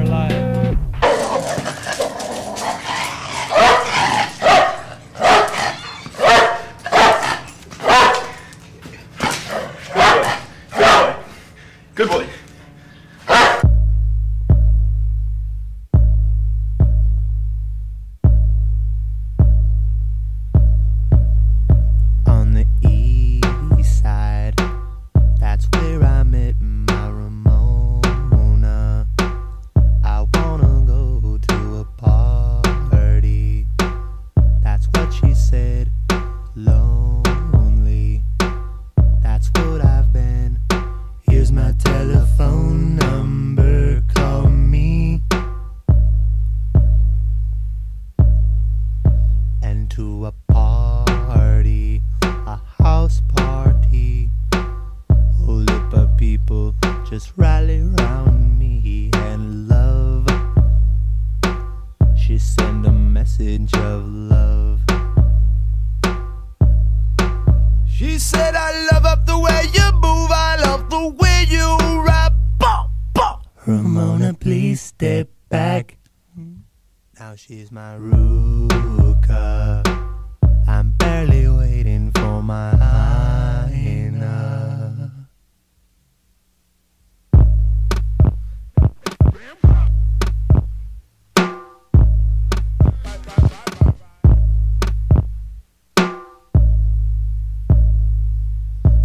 her life. My telephone number. Call me. and to a party, a house party. Whole heap of people just rally round me and love. She sent a message of love. She said, I love up the way you move, Ramona, please step back. Now she's my Ruca. I'm barely waiting for my hyena.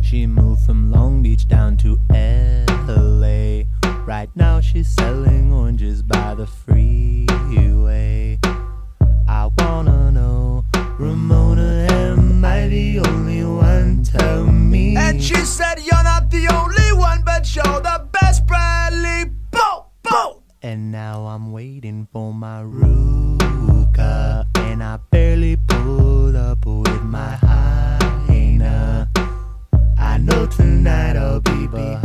She moved from Long Beach down to LA. Right now she's selling oranges by the freeway. I wanna know, Ramona, am I the only one? Tell me. And she said, You're not the only one, but you're the best, Bradley. Bo, bo. And now I'm waiting for my Ruca, and I barely pulled up with my hyena. I know tonight I'll be behind.